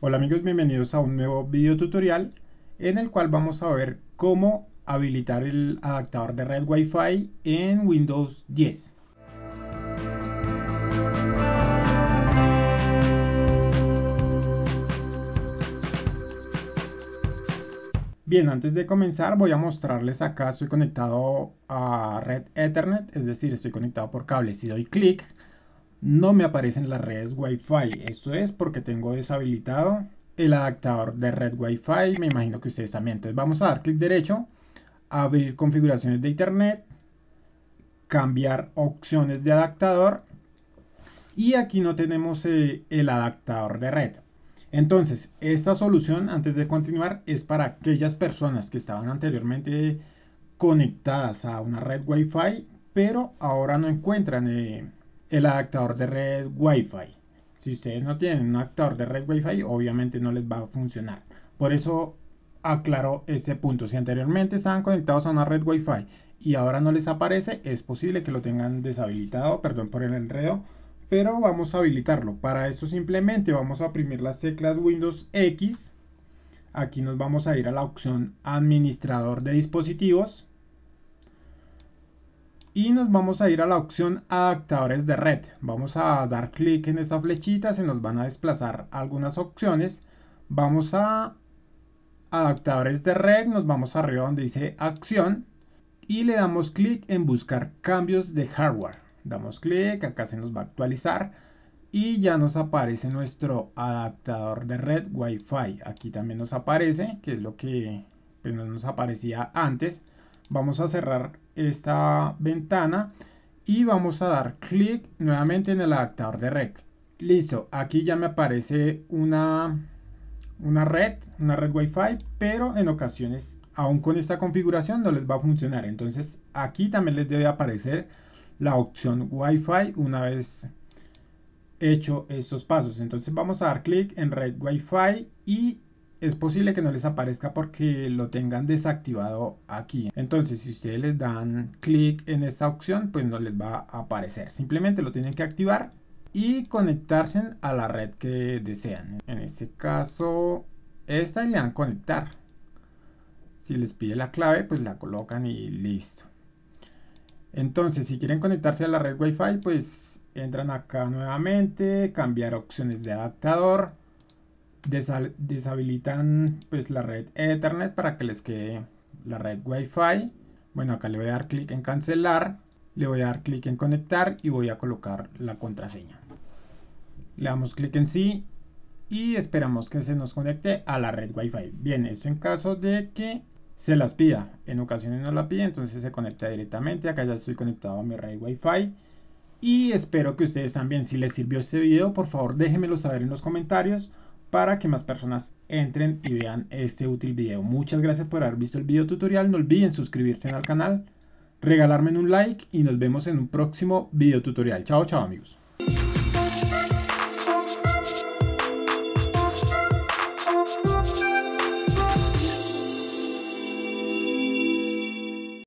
Hola amigos, bienvenidos a un nuevo video tutorial en el cual vamos a ver cómo habilitar el adaptador de red Wi-Fi en Windows 10. Bien, antes de comenzar voy a mostrarles acá, estoy conectado a red Ethernet, es decir, estoy conectado por cable. Si doy clic, no me aparecen las redes Wi-Fi. Esto es porque tengo deshabilitado el adaptador de red Wi-Fi. Me imagino que ustedes también. Entonces vamos a dar clic derecho, abrir configuraciones de Internet, cambiar opciones de adaptador y aquí no tenemos eh, el adaptador de red. Entonces, esta solución, antes de continuar, es para aquellas personas que estaban anteriormente conectadas a una red Wi-Fi, pero ahora no encuentran eh, el adaptador de red Wi-Fi. Si ustedes no tienen un adaptador de red Wi-Fi, obviamente no les va a funcionar. Por eso aclaro ese punto. Si anteriormente estaban conectados a una red Wi-Fi y ahora no les aparece, es posible que lo tengan deshabilitado, perdón por el enredo, pero vamos a habilitarlo. Para eso simplemente vamos a oprimir las teclas Windows X. Aquí nos vamos a ir a la opción Administrador de dispositivos y nos vamos a ir a la opción adaptadores de red. Vamos a dar clic en esta flechita, se nos van a desplazar algunas opciones. Vamos a adaptadores de red, nos vamos arriba donde dice acción y le damos clic en buscar cambios de hardware. Damos clic, acá se nos va a actualizar y ya nos aparece nuestro adaptador de red Wi-Fi. Aquí también nos aparece, que es lo que pues, no nos aparecía antes. Vamos a cerrar esta ventana y vamos a dar clic nuevamente en el adaptador de red. Listo, aquí ya me aparece una, una red, una red Wi-Fi, pero en ocasiones aún con esta configuración no les va a funcionar. Entonces aquí también les debe aparecer la opción Wi-Fi una vez hecho estos pasos. Entonces vamos a dar clic en red Wi-Fi y es posible que no les aparezca porque lo tengan desactivado aquí. Entonces, si ustedes les dan clic en esta opción, pues no les va a aparecer. Simplemente lo tienen que activar y conectarse a la red que desean. En este caso, esta y le dan conectar. Si les pide la clave, pues la colocan y listo. Entonces, si quieren conectarse a la red Wi-Fi, pues entran acá nuevamente, cambiar opciones de adaptador deshabilitan pues la red Ethernet para que les quede la red Wi-Fi. Bueno, acá le voy a dar clic en cancelar, le voy a dar clic en conectar y voy a colocar la contraseña. Le damos clic en sí y esperamos que se nos conecte a la red Wi-Fi. Bien, eso en caso de que se las pida. En ocasiones no la pide, entonces se conecta directamente. Acá ya estoy conectado a mi red Wi-Fi. Y espero que ustedes también, si les sirvió este video, por favor déjenmelo saber en los comentarios para que más personas entren y vean este útil video. Muchas gracias por haber visto el video tutorial. No olviden suscribirse al canal, regalarme un like y nos vemos en un próximo video tutorial. Chao, chao amigos.